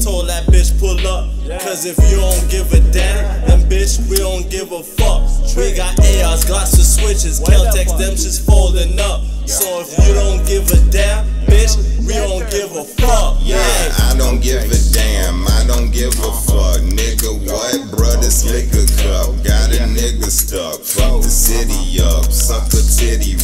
told that bitch pull up. Cause if you don't give a damn, then bitch, we don't give a fuck. We got ARs, Glocks to switches, Kel-Tecs, them shit's folding up. So if you don't give a damn, bitch, we don't give a fuck. Yeah, I don't give a damn, I don't give a fuck. Nigga, what? Brothers liquor cup, got a nigga stuck. Fuck the city up, suck a titty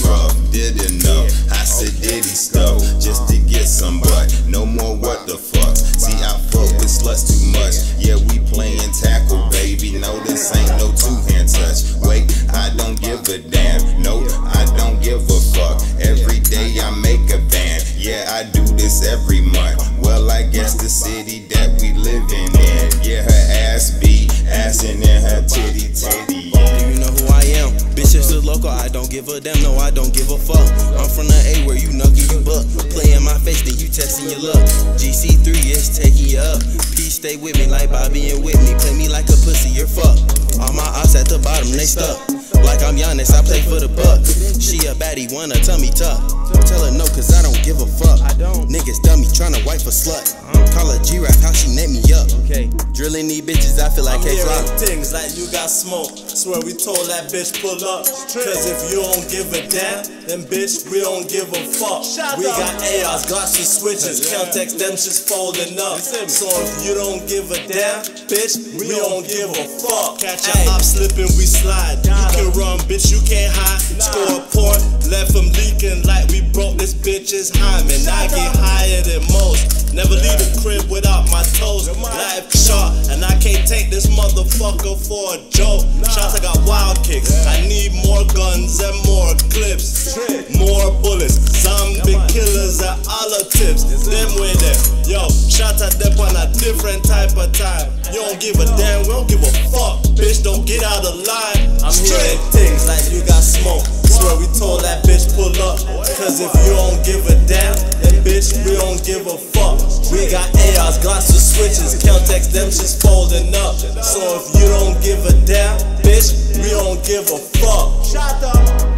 Yeah, I do this every month. Well, I guess the city that we living in. Yeah, her ass be assing in her titty titty. Oh, do you know who I am? Bitch, it's the local, I don't give a damn, no, I don't give a fuck. I'm from the A where you knuckle, you buck. Play in my face, then you testing your luck. GC3 is taking you up. P stay with me like Bobby and Whitney. Play me like a pussy, you're fucked. All my ops at the bottom, they stuck. Like I'm Giannis, I play for the Bucks. She a baddie, wanna me tough. Tell her no, cause I don't give tryna wipe a slut. Call her G-Rap, how she net me up. Okay. Drilling these bitches, I feel like I'm K hearing Flock. things like you got smoke. Swear we told that bitch pull up. Cause if you don't give a damn, then bitch, we don't give a fuck. We got ARs, Glocks to switches, Kel-Tecs, them shit's folding up. So if you don't give a damn, bitch, we don't give a fuck. Catch a op slipping, we slide. You can run, bitch, you can't hide. This bitch's hymen. I get higher than most. Never leave the crib without my toes. Life short, and I can't take this motherfucker for a joke. Shots, I got wild kicks. I need more guns and more clips. More bullets. Zombie killers at all the tips. Them way there. Yo, shots at them on a different type of time. You don't give a damn, we don't give a fuck. Bitch, don't get out of line. I'm hearing things like you got smoke. Swear we told that bitch pull up. Cause if you don't give a damn, then bitch, we don't give a fuck. We got ARs, Glocks to switches, Kel-Tecs, them shit's folding up. So if you don't give a damn, bitch, we don't give a fuck. Shut up.